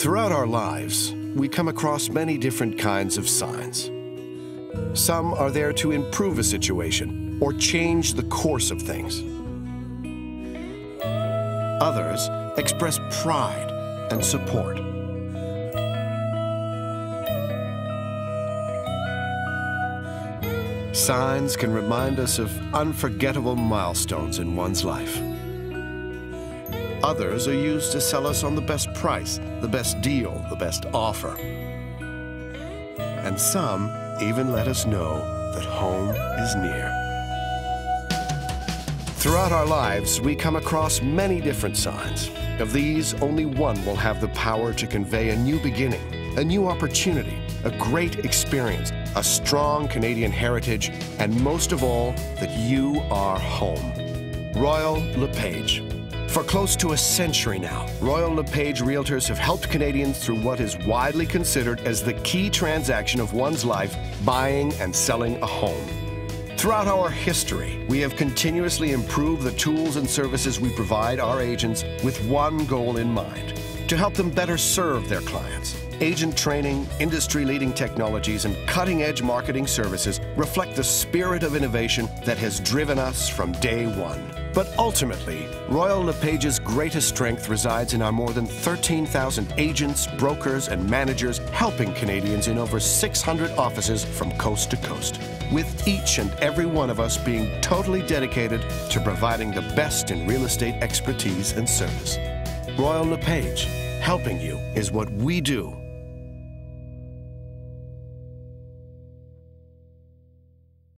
Throughout our lives, we come across many different kinds of signs. Some are there to improve a situation or change the course of things. Others express pride and support. Signs can remind us of unforgettable milestones in one's life. Others are used to sell us on the best price, the best deal, the best offer. And some even let us know that home is near. Throughout our lives, we come across many different signs. Of these, only one will have the power to convey a new beginning, a new opportunity, a great experience, a strong Canadian heritage, and most of all, that you are home. Royal LePage. For close to a century now, Royal LePage Realtors have helped Canadians through what is widely considered as the key transaction of one's life, buying and selling a home. Throughout our history, we have continuously improved the tools and services we provide our agents with one goal in mind to help them better serve their clients. Agent training, industry leading technologies, and cutting edge marketing services reflect the spirit of innovation that has driven us from day one. But ultimately, Royal LePage's greatest strength resides in our more than 13,000 agents, brokers, and managers helping Canadians in over 600 offices from coast to coast, with each and every one of us being totally dedicated to providing the best in real estate expertise and service. Royal LePage, helping you is what we do